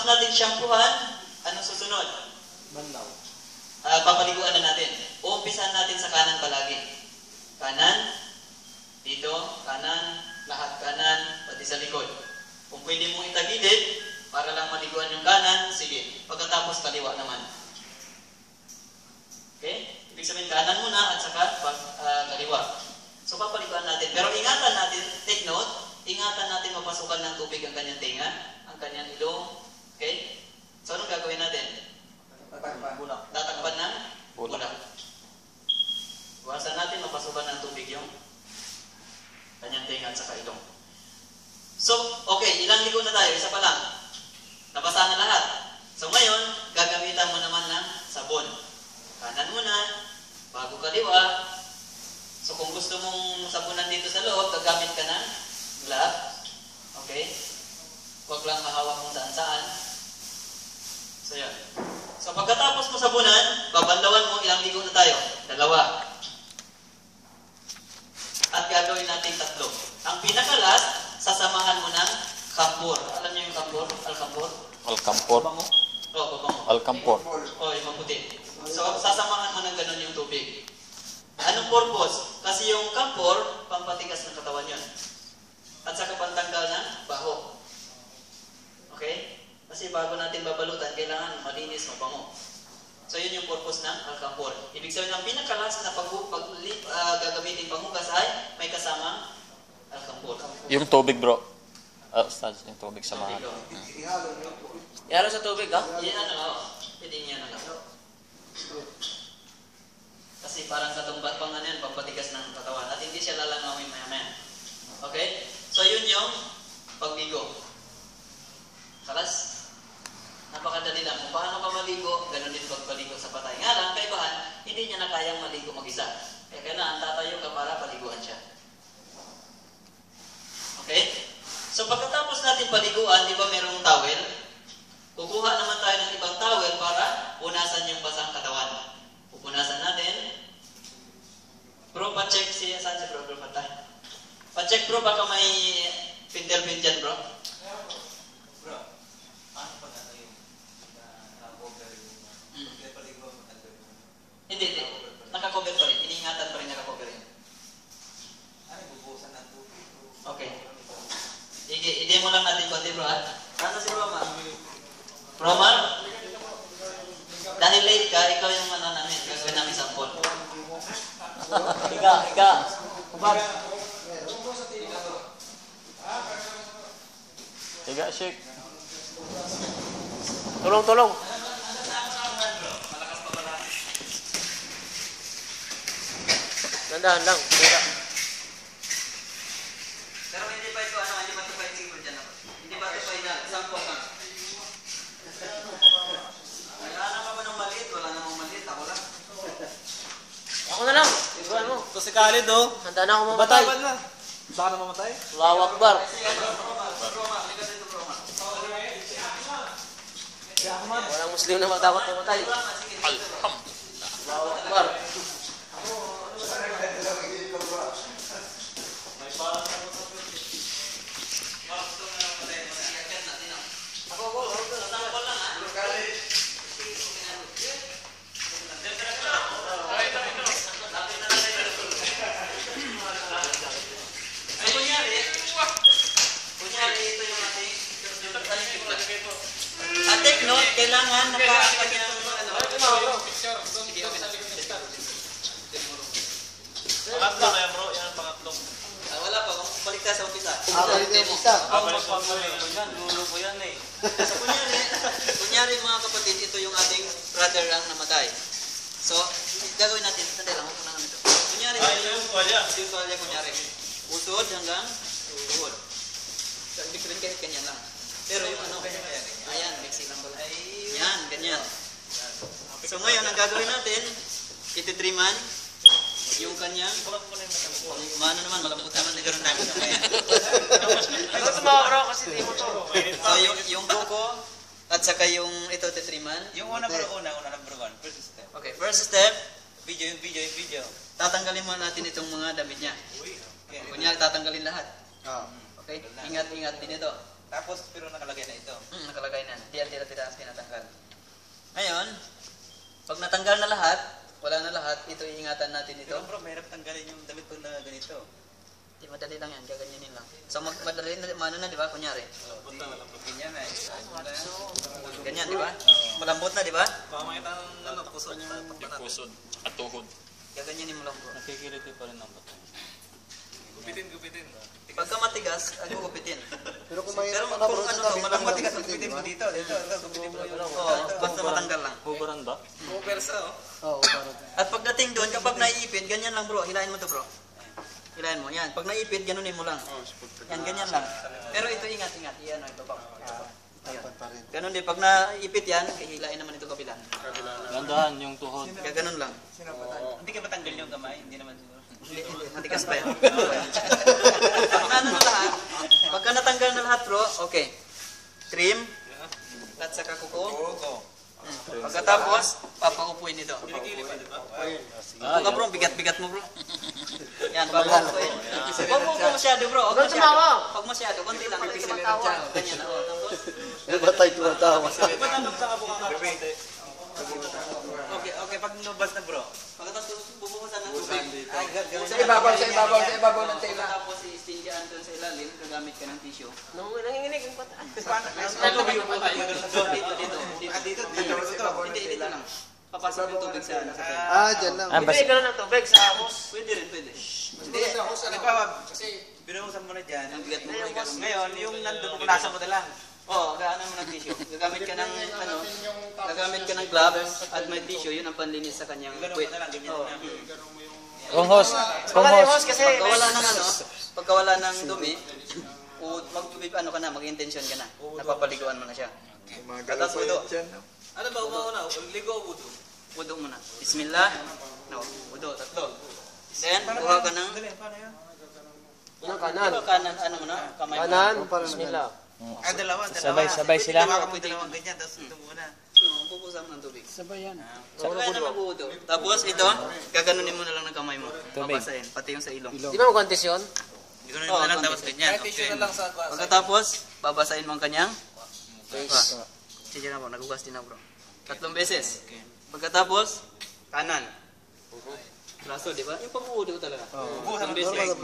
Pagkatapos natin shampoohan, anong susunod? Banlaw. Ah, papaliguan na natin. Uumpisahan natin sa kanan palagi. Kanan, dito, kanan, lahat kanan, pati sa likod. Kung pwede mong itagilid, para lang maliguan yung kanan, sige. Pagkatapos kaliwa naman. Okay? Ibig sabihin kanan muna at saka pag, ah, kaliwa. So papaliguan natin. Pero ingatan natin, take note, ingatan natin mapasukan ng tubig ang kanyang tinga, ang kanyang ilong. Okay? So anong gagawin natin? Bulak. Tatakpan ng Bulak. bulak. Iwasan natin mapasukan ng tubig yung kanyang tinga at saka ilong. So, okay, ilang ligo na tayo? Isa pa lang. Nabasa na lahat. So ngayon, gagamitan mo naman ng sabon. Kanan muna, bago kaliwa. So kung gusto mong sabunan dito sa loob, gagamit ka ng glove. Okay? Huwag lang mahawak kung saan saan. So yan. So pagkatapos mo sabunan, babanlawan mo ilang ligo na tayo? Dalawa. At gagawin natin tatlo. Ang pinakalas, sasamahan mo ng kampor. Alam niyo yung kampor? Al-kampor? Alcampor. Bango. Oo, babango. Alcampor. O, yung maputi. So, sasamahan mo ng ganun yung tubig. Anong purpose? Kasi yung kampor, pampatigas ng katawan yun. At saka pantanggal ng baho. Okay? Kasi bago natin babalutan, kailangan malinis, mabango. So, yun yung purpose ng alkampor. Ibig sabihin, ang pinakalas na pag, pag uh, gagamitin panghugas ay may kasamang alkampor. Yung tubig bro. Ah, Ustad, yung tubig sa mga. Yaro sa tubig, ha? Yan ano, oh. pwede niya na lang. Kasi parang katumbat pang ano yan, pampatigas ng katawan. At hindi siya lalangawin maya-maya. Okay? So yun yung pagbigo. Kalas? Napakadali lang. Kung paano ka maligo, ganun din pagpaligo sa patay. Nga lang, kaibahan, hindi niya na kayang maligo mag-isa. Kaya kailangan tatayo ka para paliguan siya. Okay? So pagkatapos natin paliguan, di ba merong towel? Kukuha naman tayo ng ibang towel para punasan yung basang katawan. Pupunasan natin. Bro, pa-check si saan si bro, bro, patay. Pa-check bro, baka may pintel-pin dyan bro. Bro, ano pa na yung na-cover yung Hmm. pinapaligo mo tanggal yung Hindi, hindi. Nakakover pa rin. Iniingatan pa rin nakakover rin. ano bubusan ng tubig bro. Okay. Sige, i-demo lang natin konti bro ha. Nasa si Roma? Roma? Dahil late ka, ikaw yung ano namin. Gagawin namin sample. Higa, higa. Kubad. Higa, shake. Tulong, tulong. Dandahan lang. Tira. Pero hindi pa ito ano, hindi pa ito flexible dyan ako. Hindi pa ito final. Sample lang. Kailangan pa ba ng maliit? Wala namang maliit. Ako lang. Ako na lang. Iguan mo. Ito si Khalid oh. Handa na ako mamatay. Hilahin mo to bro. Hilahin mo, yan. Pag naipit, ganunin mo lang. Yan, ganyan lang. Pero ito, ingat, ingat. Iyan, ito pa. Ganun din, pag naipit yan, hilahin naman ito kabila. Gandahan yung tuhod. Kaya ganun lang. Hindi ka matanggal yung kamay, hindi naman siguro. Hindi, hindi, matigas pa yan. pag na ano na lahat, pagka natanggal na lahat bro, okay. Trim, at saka kuko. Oo. Pagkatapos, papaupuin ito. Ah, Ito ka bro, bigat-bigat mo bro. Yan, papaupuin. Huwag mo po masyado bro, huwag masyado. Huwag masyado, konti lang. Ganyan na, oh. Tapos, Di ba tayo tumatawa? Okay, okay, pag lumabas na bro. pagkatapos bubuhusan ng tubig. Ay, gagawin Sa ibabaw, sa ibabaw, sa ibabaw ng tela. Pagkatapos i-stindyaan doon sa ilalim, gagamit ka ng tissue. Nung nanginginig ang pata. Ay, tubig yung patay. Dito, dito, dito. Ah, dito, dito, dito. Hindi, dito lang. Papasok yung tubig sa ano, sa. Ah, dyan lang. Ah, Bibili ka na ng tubig sa ahos. Pwede rin, pwede. Hindi, halimbawa, binuhusan mo na dyan. Ang bigat mo kasi. Ngayon, yung nandun, punasan mo na lang. Oo, gaanan mo ng tissue. Gagamit ka ng, ano, gagamit ka ng gloves at may tissue, yun ang panlinis sa kanyang Ganun puwit. mo na lang, ganyan Oo. Kung host, kung Baka host, host kasi. Pagkawala ng ano, pagkawala ng dumi, o mag, ano ka na, mag-intention ka na. Napapaliguan mo na siya. Tapos wudo. Ano ba umauna? Ligo o budo? Wudo muna. Bismillah. No, wudo, tatlo. Then, kuha ka ng? Yung kanan. kanan, ano mo na, kamay mo. Kanan. Bismillah. Ah, dalawa, dalawa. Sabay-sabay sila. Hawakan mo yung dalawang ganyan, tapos ito muna. No, mo ng tubig. Sabay yan. Sabay na magbuhudo. Tapos ito, gaganunin mo na lang ng kamay mo. Tubig. Papasahin, pati yung sa ilong. Di ba magkontes yun? Ganun Oo, mo na lang, tapos ganyan. Okay. Pagkatapos, babasahin mo ang kanyang face. Sige na bro, nagugas din na bro. Tatlong beses. Pagkatapos, kanan. Braso, di ba? Yung pag-uudo talaga. Tatlong beses.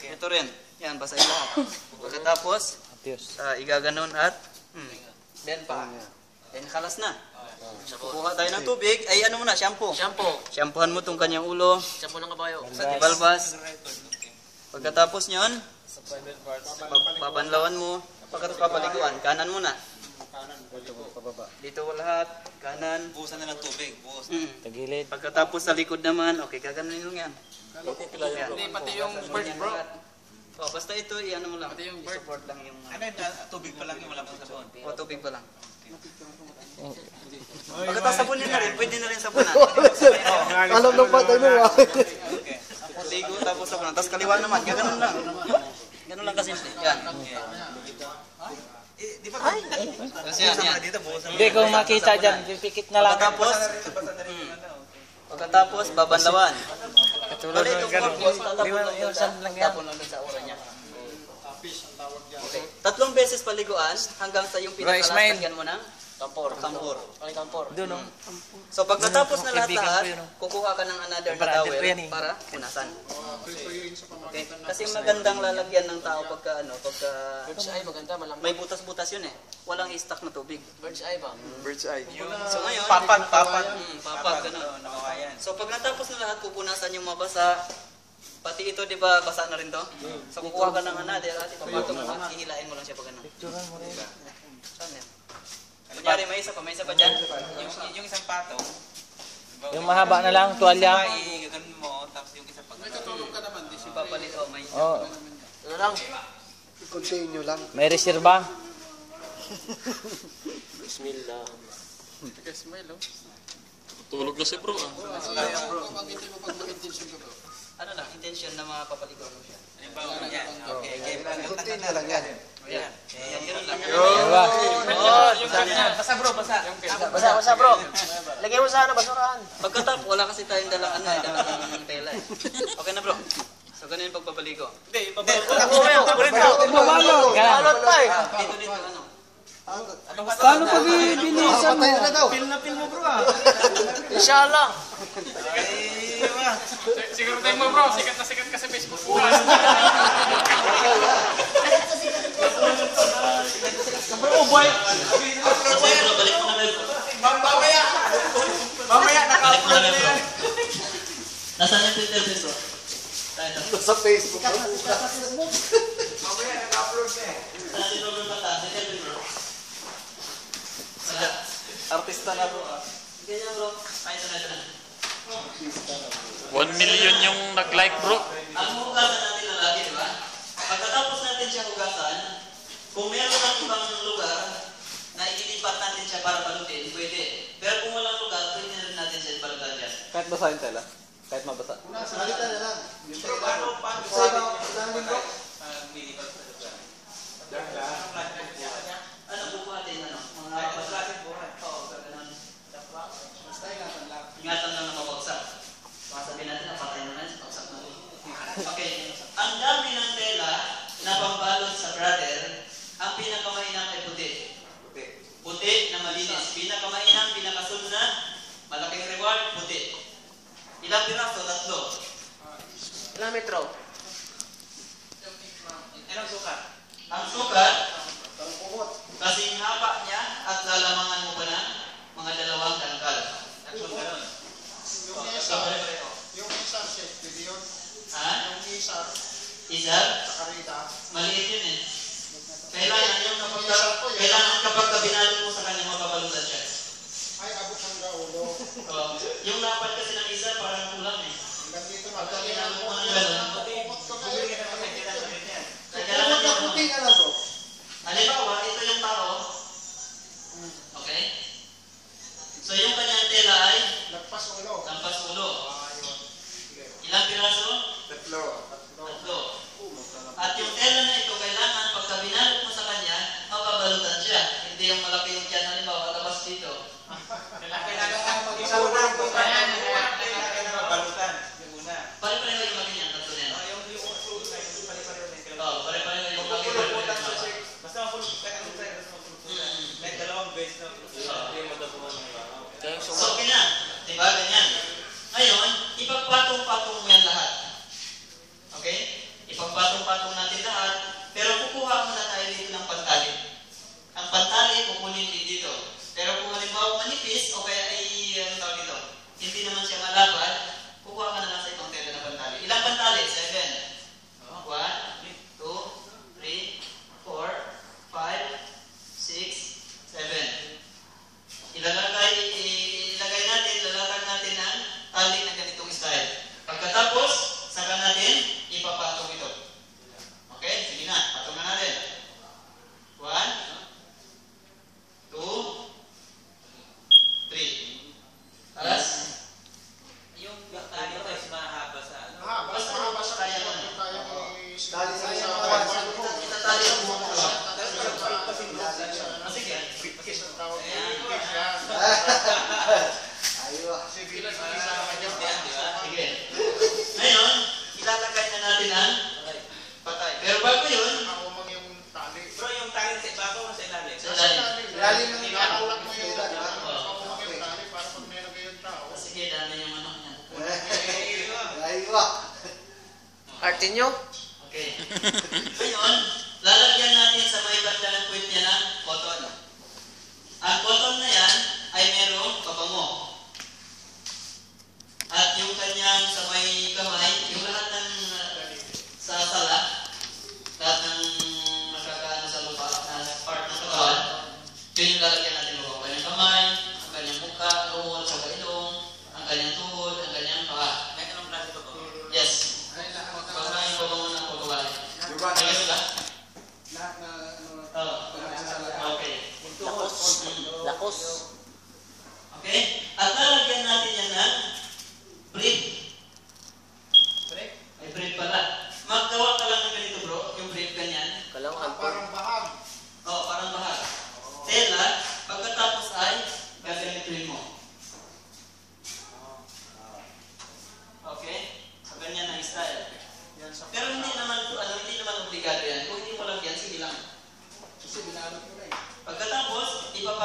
Ito rin. Yan, basahin lahat. Pagkatapos, uh, igaganon at hmm, then pa. Then kalas na. Kukuha tayo ng tubig. Ay ano muna, shampoo. Shampoo. Shampoohan mo tong kanyang ulo. Shampoo ng kabayo. Sa tibalbas. Pagkatapos nyon, pap- papanlawan mo. Pagkatapos papaliguan, kanan muna. Dito lahat, kanan. Buhusan na ng tubig, buhos. Mm. Tagilid. Pagkatapos sa likod naman, okay, kaganin lang yan. Hindi, pati yung bird bro. Oh, basta ito, i-ano mo lang. Pati yung support lang yung Ano yun, ah, tubig pa lang yung wala pang sabon. o tubig pa lang. Pagkatapos sabunin na rin, pwede na rin sabunan. Alam ng patay mo ah. Okay. Ligo tapos sabunan. Tapos kaliwa naman, ganoon lang. Ganun lang kasimple. Yan. Eh, di ba? Buhusan mo Hindi, kung makita dyan, pipikit na lang. Pagkatapos, ano. pagkatapos babanlawan. Katulad ng ganun. ba, lang sa, sand lang yan. tatapon lang doon sa ura niya. Okay. Tatlong beses paliguan hanggang sa yung pinakalas lagyan mo ng Kampor. kampor. Ay, kampor. Doon, no? So pag natapos na yun, oh. kukuha ka ng another na towel eh. para punasan. Okay? Kasi magandang lalagyan ng tao pagka ano, pagka Bird's eye, maganda, malambot. may butas-butas yun eh. Walang i-stock na tubig. Bird's eye ba? So ngayon, Papan, papan. Mm, papan, ganun. So pag natapos na lahat, pupunasan yung mabasa. Pati ito, di ba, basa na rin to? So kukuha ka ng another at ipapatong mo, hihilain mo lang siya pag ano. Saan yan? Kunyari, may isa pa, may isa pa dyan. Yung, yung isang patong, Yung mahaba na lang, tuwalya. Gaganon mo, tapos yung isa pag Ipapalit, oh, may Oh, Ano lang? Continue lang. may reserba. Bismillah. Tulog na si bro. ah. Ano lang, intention na mapapaligaw mo siya. Halimbawa, yan. Okay, okay. Continue lang yan. Ayan, Ayan, ganun lang. Diba? Oh, yung kanya. Basa bro, basa. Basa, basa bro. Lagay mo sa ano, basurahan. Pagkatap, wala kasi tayong dalang ano eh, dalang tela eh. Okay na bro. So ganun yung pagpapaligo. Hindi, ako, ako, ako. Nga Balot pa eh. Dito, dito, ano? Paano pag bilisan mo? Na. Pil na pil mo bro ah. Inshallah. Siguro tayo mo bro, sikat na sikat ka sa Facebook. Balik mo bro. Mamaya. Mamaya na naka-upload na bro. yan. Nasaan yung filter din bro? Sa Facebook. Mamaya naka-upload na eh. Saan si Robert Bata? Si Kelvin bro. Artista na bro. Ganyan bro. Ay, ito na, na. 1 million yung nag-like bro. Ang hugasan natin lalaki, di ba? Pagkatapos natin siya hugasan, kung meron ng ibang lugar na ililipat natin siya para balutin, pwede. Pero kung walang lugar, pwede na rin natin siya balutan dyan. Kahit basahin tela. Kahit mabasa. Salita na lang. Bro, paano paano Sa ibang lamin bro. Ano bubuhatin, ano? Mga paslasin buhat. Oo, gano'n. Ingatan lang na mabagsak. Napatay na pagsak na rin. Okay. Ang dami ng tela na pambalot sa brother, ang pinakamainam ay puti. Puti na malinis. Pinakamainam, pinakasunod na, malaking reward, puti. Ilang piraso? Tatlo. Ilang metro? Ilang sukat? Ang sukat, kasing haba niya at lalamangan mo pa ng mga dalawang tangkal. Yung isa, yung isa, chef, pwede yun. Ha? Yung isa, Isa? sa karida. Maliit yun eh. Kailangan yung kapag, kailangan kapag kabinalot mo sa kanya, mababalutan siya. Ay, abot ng gaulo. Oh, yung lapat kasi ng isa, parang kulang eh. Hanggang dito na. Pagka binalot mo ng Kumot gano'n, ka kayo. kailangan Kumot na puti na lang bro. Halimbawa, ito yung tao. Okay? So yung kanyang tela ay Lagpas ulo. lampas ulo. Ayun. Sige. Ilang piraso? Tatlo. Tatlo. At yung tela na ito, kailangan pagka binalot mo sa kanya, mababalutan siya. Hindi yung malaki yung tiyan, halimbawa, labas dito. Isa una po pa yan. Kailangan balutan. Yung una. Pare-pareho yung laki niyan, tatlo na yan. Yung yung na yung pare-pareho na yung Oo, pare-pareho yung laki. Puluputan siya. yung laki. Basta mapulot ka ng tayo, basta mapulutan. May dalawang base na pulutan. Hindi yung madabuhan ng. So, okay na. Diba? Ganyan. Ngayon, ipagpatong-patong mo yan lahat. Okay? Ipagpatong-patong natin lahat. Pero kukuha muna tayo dito ng pantali. Ang pantali, kukunin din dito. Pero kung halimbawa manipis, o kaya ay, ano tawag dito, hindi naman siya malapad, kukuha ka na lang sa ibang tela na pantali. Ilang pantali? Seven. One, two, three, four, five, six, seven. Ilalagay,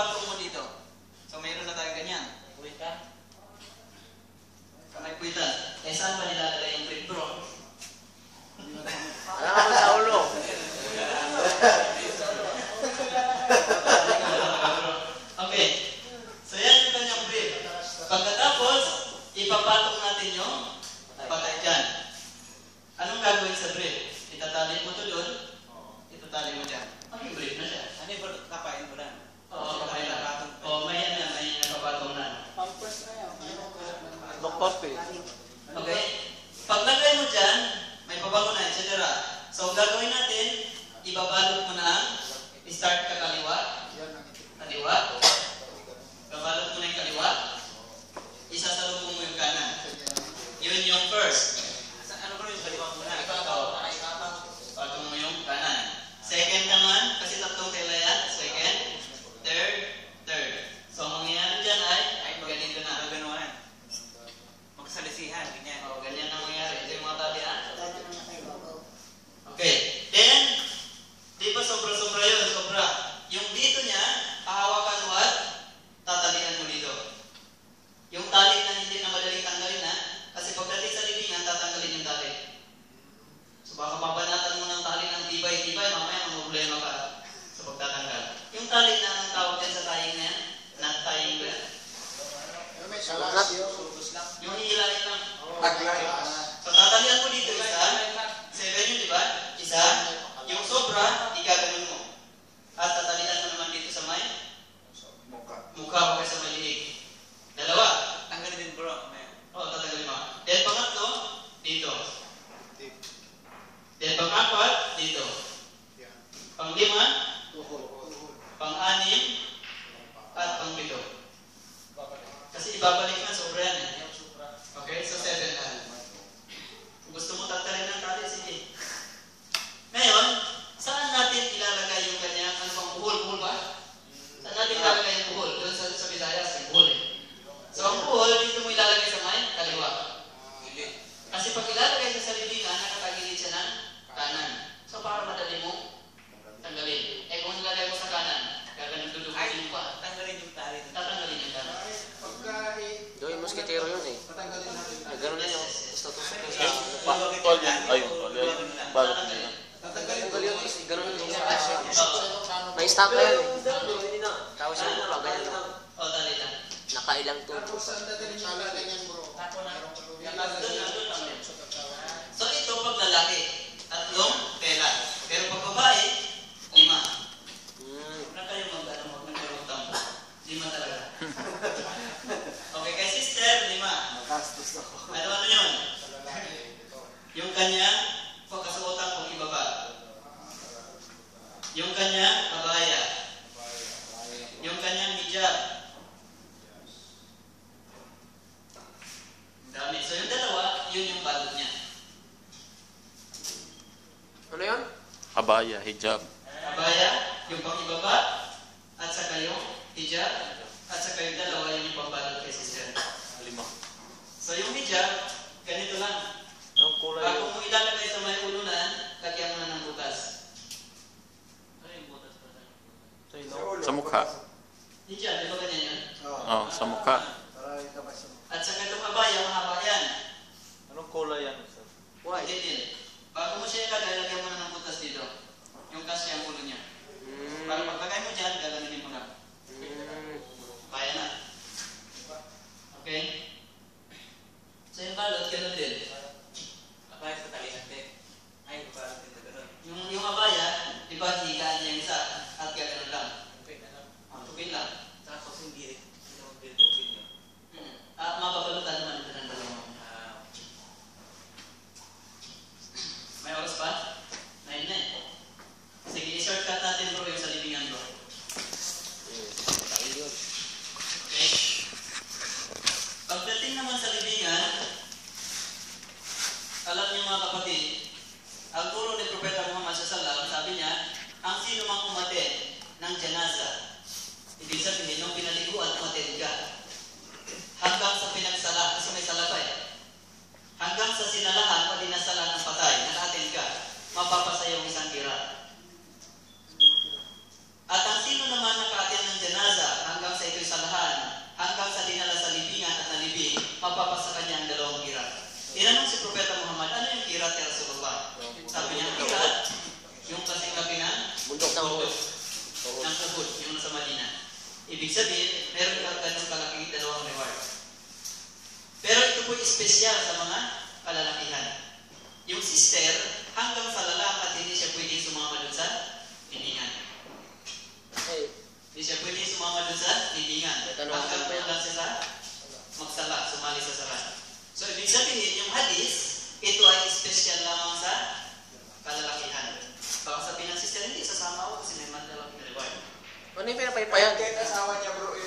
bathroom mo dito. So, mayroon na tayo ganyan. Puwita? Sa may puwita. Eh, saan ba nilalagay? Active. Then pang-apat, dito. Pang-lima, tuhod. Pang-anim, at pang-pito. Kasi ibabalik Kasama yan eh. Tapos yung mura, ganyan lang. Nakailang to. Tapos ang dadali pala, ganyan bro. So ito pag lalaki, tatlong tela. Pero pag babae, lima. Hmm. Huwag na kayo magdala, huwag na kayo magtambo. Lima talaga. okay, kay sister, lima. Magastos ako. Ano-ano yun? Yung kanya, pagkasuotan ko ibaba. Yung kanya, abaya, hijab. Abaya, yung pang-ibaba, at saka yung hijab, at saka yung dalawa yung ipabalot kay sister. Lima. So yung hijab, ganito lang. Ang kulay. Bago mo ilalagay sa may ulunan, lagyan mo na ng butas. Sa mukha. Hijab, di ba ganyan yun? Oo, oh, sa mukha. At saka itong abaya, mahaba yan. Anong kulay yan? White. Ganyan. Bago mo siya ilalagay, lagyan mo yang punya. Hmm. Para pagkakay mo jalan gaganunin mo lang. Hmm. Kaya na. Okay? Sa yung balot, kita din. Abaya sa tali natin. Ay, balot din Tuhod. Tuhod. Ang tuhod, yung nasa Madina. Ibig sabihin, meron ka ganun kalaki dalawang reward. Pero ito po espesyal sa mga kalalakihan. Yung sister, hanggang sa lalakas, hindi siya pwede sumama doon sa piningan. Okay. Hindi siya pwede sumama doon sa piningan. Hanggang po lang siya sa magsala, sumali sa sala. So, ibig sabihin, yung hadis, ito ay espesyal Ano yung pinapaypayan? Kahit asawa niya bro,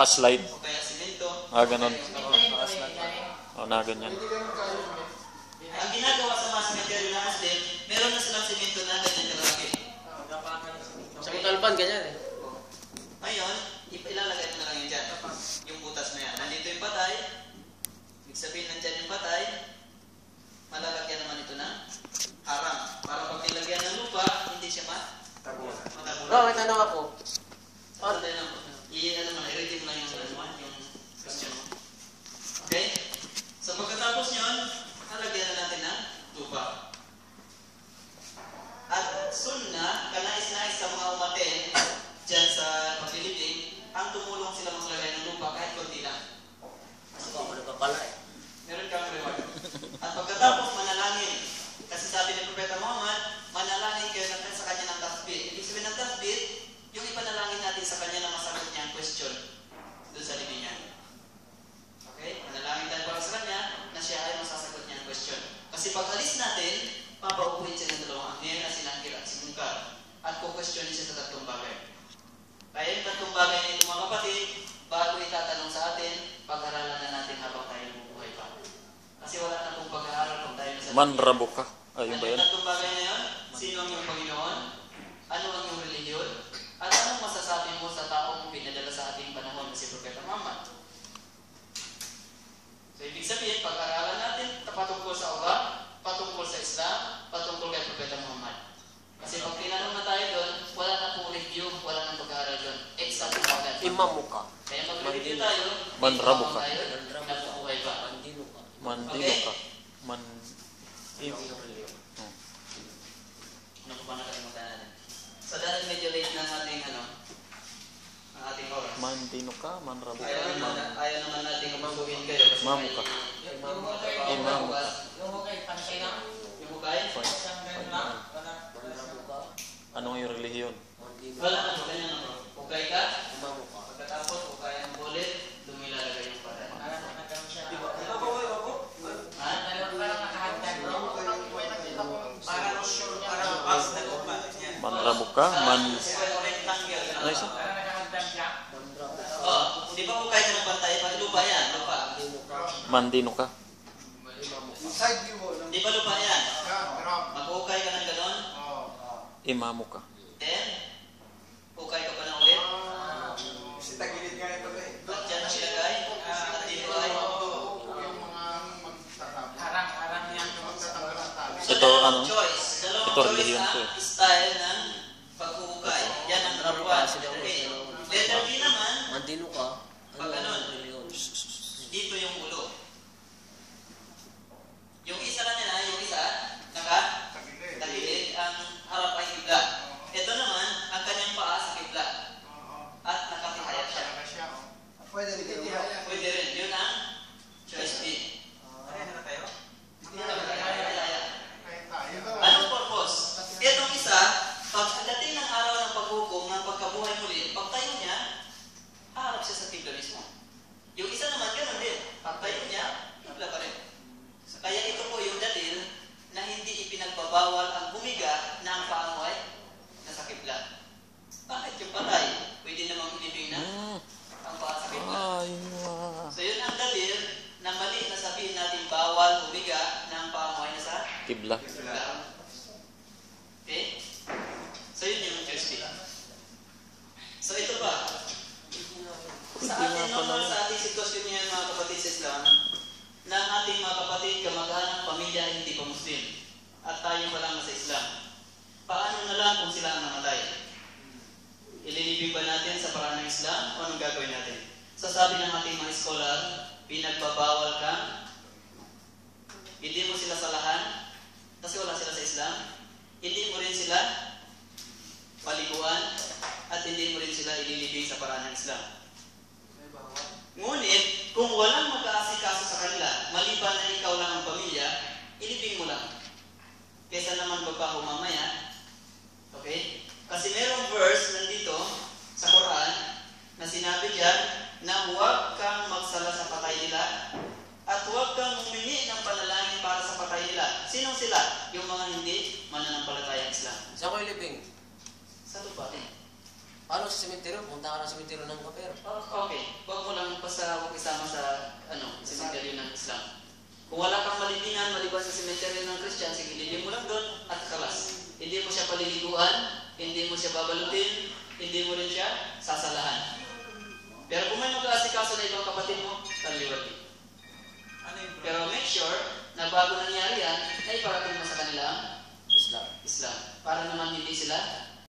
nakaslide. Ah, ganun. O, oh, na ganyan. Ang ginagawa sa mga cemetery na Muslim, meron na silang simento na ganyan kalaki. Sa Montalban, ganyan eh. Ngayon, ilalagay na lang yun dyan. Yung butas na yan. Nandito yung patay. Ibig sabihin, nandyan yung patay. Malalagyan naman ito na harang. Para pag nilagyan ng lupa, hindi siya matagulan. Matagulan. Oo, oh, may tanong ako. Ano tayo ng somehow ma-attend dyan sa paglilibing, ang tumulong sila maglagay ng lupa kahit konti lang. Ako, ano pa pala eh. Meron kang reward. espiritually sa tatlong bagay. Kaya yung tatlong bagay nito mga kapatid, bago itatanong sa atin, pag-aralan na natin habang tayo bubuhay pa. Kasi wala na pong pag-aaral pag tayo sa Manrabo ka. Ayun ano ba yun? Ano tatlong bagay na yun? Sino ang iyong Panginoon? Ano ang iyong religion? At anong masasabi mo sa taong pinadala sa ating panahon na si Propeta Muhammad? So, ibig sabihin, pag-aralan natin patungkol sa Allah, patungkol sa Islam, patungkol kay Propeta Muhammad. Kasi pag tinanong na tayo doon, imamu ka. Kaya pag ka. Mandino ka. Mandino. Man... Iyo. Ano ko ba nakalimutan So dahil medyo late na ating ano, ang ating oras. Mandino ka, mandrabo ka. Ayaw naman, ayaw naman natin umaguhin kayo. Mamu ka. Imamu ka. Yung hukay, pantay lang. Yung hukay? Pantay. Anong yung relihiyon? Wala, ano, ganyan ako. Hukay ka? ta man Ano isa? Oh, hindi pa ko kahit ng bantay pa lupa yan, lupa. Mandino ka. Hindi pa lupa yan. Mag-ukay ka ng ganon? Imamo ka. Then, ukay ka pa ng ulit? Kasi tagilid nga ito ba eh. At dyan na sila kay? At dito ay? Ito, ano? Ito religion ko eh. Style na